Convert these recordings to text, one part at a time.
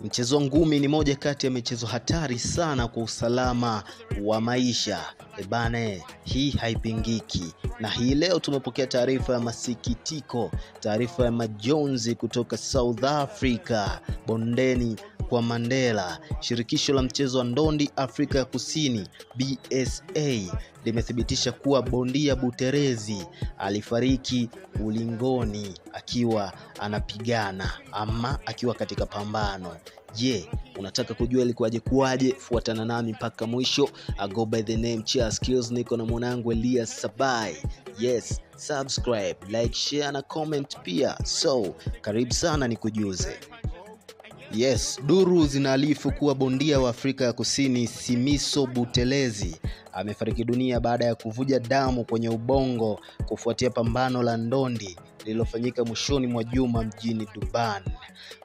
Mchezo wa ngumi ni moja kati ya michezo hatari sana kwa usalama wa maisha. Ebane, hii haipingiki. Na hii leo tumepokea taarifa ya masikitiko, taarifa ya majonzi kutoka South Africa, bondeni kwa Mandela. Shirikisho la mchezo wa ndondi Afrika ya Kusini BSA limethibitisha kuwa bondia Buterezi alifariki ulingoni akiwa anapigana ama akiwa katika pambano. Je, unataka kujua ilikuwaje kuwaje? Fuatana nami mpaka mwisho. I go by the name Chia Skills, niko na mwanangu Elias Sabai. Yes, subscribe, like, share na comment pia. So, karibu sana nikujuze. Yes, duru zinaarifu kuwa bondia wa Afrika ya Kusini Simiso Butelezi amefariki dunia baada ya kuvuja damu kwenye ubongo kufuatia pambano la ndondi lililofanyika mwishoni mwa juma mjini Durban.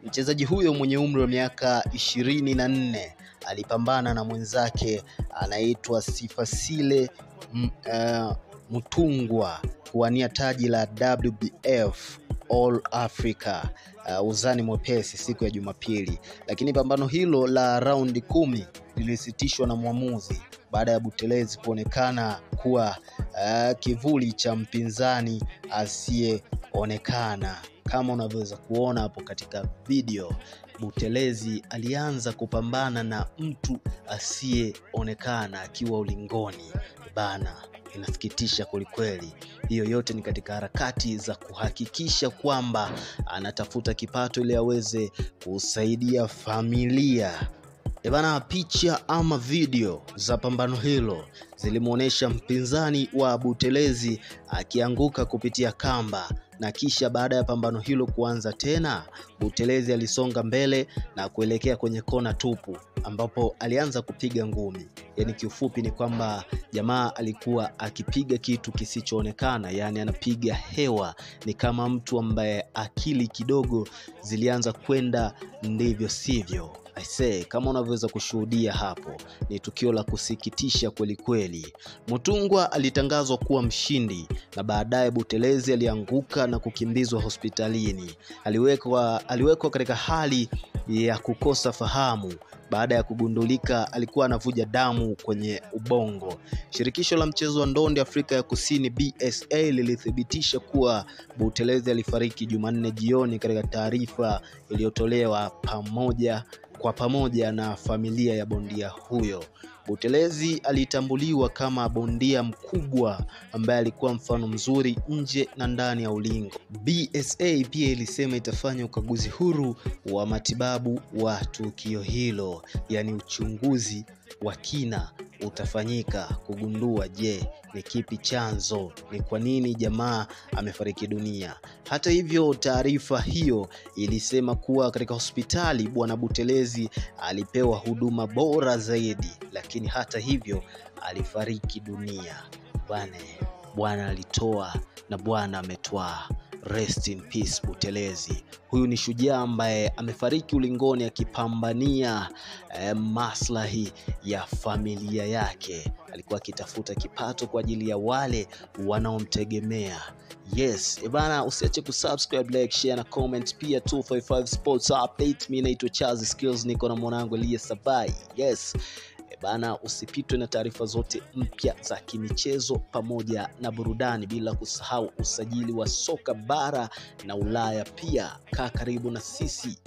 Mchezaji huyo mwenye umri wa miaka ishirini na nne alipambana na mwenzake anaitwa Sifasile uh, Mutungwa kuwania taji la WBF All Africa uh, uzani mwepesi siku ya Jumapili, lakini pambano hilo la raundi kumi lilisitishwa na mwamuzi baada ya Butelezi kuonekana kuwa uh, kivuli cha mpinzani asiyeonekana. Kama unavyoweza kuona hapo katika video, Butelezi alianza kupambana na mtu asiyeonekana akiwa ulingoni bana. Inasikitisha kwelikweli. Hiyo yote ni katika harakati za kuhakikisha kwamba anatafuta kipato ili aweze kusaidia familia. Ebana, picha ama video za pambano hilo zilimwonyesha mpinzani wa Butelezi akianguka kupitia kamba na kisha baada ya pambano hilo kuanza tena, Butelezi alisonga mbele na kuelekea kwenye kona tupu ambapo alianza kupiga ngumi. Yaani kiufupi ni kwamba jamaa alikuwa akipiga kitu kisichoonekana, yaani anapiga hewa, ni kama mtu ambaye akili kidogo zilianza kwenda ndivyo sivyo. I kama unavyoweza kushuhudia hapo, ni tukio la kusikitisha kweli kweli. Mutungwa alitangazwa kuwa mshindi na baadaye Butelezi alianguka na kukimbizwa hospitalini. Aliwekwa, aliwekwa katika hali ya kukosa fahamu baada ya kugundulika alikuwa anavuja damu kwenye ubongo. Shirikisho la mchezo wa ndondi Afrika ya Kusini BSA lilithibitisha kuwa Butelezi alifariki Jumanne jioni katika taarifa iliyotolewa pamoja kwa pamoja na familia ya bondia huyo. Butelezi alitambuliwa kama bondia mkubwa ambaye alikuwa mfano mzuri nje na ndani ya ulingo. BSA pia ilisema itafanya ukaguzi huru wa matibabu wa tukio hilo, yaani uchunguzi wa kina utafanyika kugundua, je, ni kipi chanzo, ni kwa nini jamaa amefariki dunia. Hata hivyo, taarifa hiyo ilisema kuwa katika hospitali bwana Butelezi alipewa huduma bora zaidi, lakini hata hivyo alifariki dunia. Bwana Bwana alitoa na Bwana ametwaa. Rest in peace Butelezi. Huyu ni shujaa ambaye amefariki ulingoni akipambania eh, maslahi ya familia yake. Alikuwa akitafuta kipato kwa ajili ya wale wanaomtegemea. Yes, ebana, usiache kusubscribe, like, share na comment pia 255 Sports Update. Mimi naitwa Charles Skills, niko na mwanangu Elias Sabai. Yes. Bana, usipitwe na taarifa zote mpya za kimichezo pamoja na burudani, bila kusahau usajili wa soka bara na Ulaya. Pia kaa karibu na sisi